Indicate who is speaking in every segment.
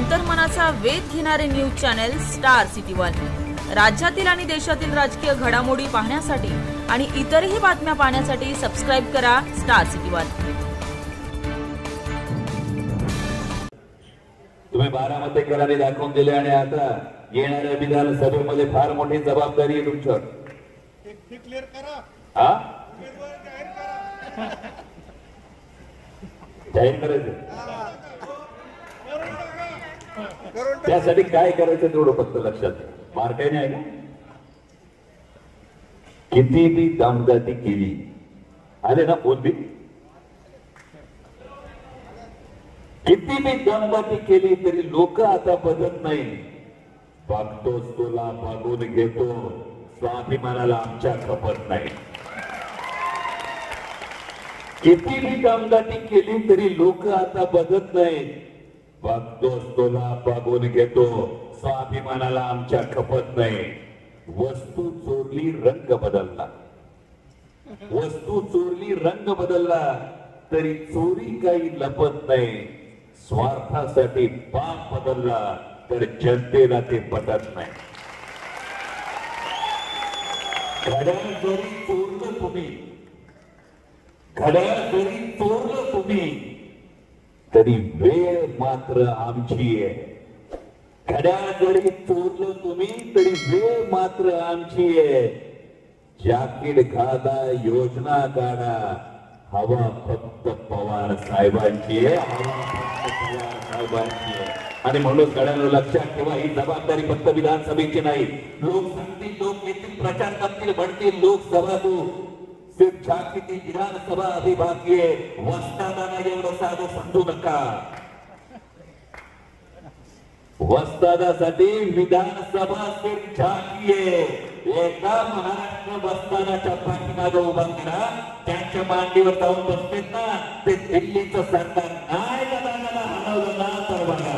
Speaker 1: अंतर्मनाचा वेध घेणारे news channel star city one. राज्यातील आणि देशातील राजकीय घडामोडी पाहण्यासाठी आणि इतरही बातम्या पाहण्यासाठी सबस्क्राईब करा स्टार सिटी वन.
Speaker 2: तुम्ही बारामतीकरांनी दाखवून दिले आणि आता येणाऱ्या विधानसभेमध्ये फार मोठी जबाबदारी आहे तुमच्यावर.
Speaker 3: क्लिअर करा उमेदवार जाहीर करा.
Speaker 2: जाहीर करायचं. त्यासाठी काय करायचं तेवढं फक्त लक्षात ठेवा. आहे का नाही किती बी दामदाती केली. आले ना फोन बी? किती बी दमदाटी केली तरी लोक आता बदलत नाही. बघतोच तुला बघून घेतो. स्वाभिमानाला आमच्या खपत नाही. किती बी दमदाटी केली तरी लोक आता बदलत नाही बघतोस तुला बघून घेतो. स्वाभिमानाला आमच्या खपत नाही. वस्तू चोरली रंग बदलला. वस्तू चोरली रंग बदलला. तरी चोरी काही लपत नाही. स्वार्थासाठी पाप बदलला तर जनतेला ते पटत नाही. घड्याळ जरी चोरलं तुम्ही घड्याळ जरी चोरलं तुम्ही तरी वेळ मात्र आमची आहे. घड्याळ जरी चोरलं तुम्ही तरी वेळ मात्र आमची आहे. जाकीट घाला योजना काढा. हवा फक्त पवार साहेबांची आहे हवा फक्त पवार साहेबांची आहे. आणि म्हणून सगळ्यांना लक्षात ठेवा ही जबाबदारी फक्त विधानसभेची नाही. लोक सांगतील लोक येतील प्रचार करतील म्हणतील लोकसभा तू. सिर्फ झाकीची विधानसभा अभी वस्तादाना एवढं साधं समजू नका। वस्तादासाठी विधानसभा सिर्फ झाकी एका महाराष्ट्र वस्तादाच्या पाठीमागं उभा करा। त्यांच्या मांडीवर जाऊन बसतेत ना ते दिल्लीचं सरकार नाही दादाला हलवलं ना तर बघा.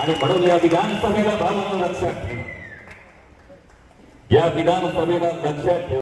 Speaker 2: आणि म्हणून या विधानसभेला भावानं लक्षात ठेवा. या विधानसभेला लक्षात ठेवा.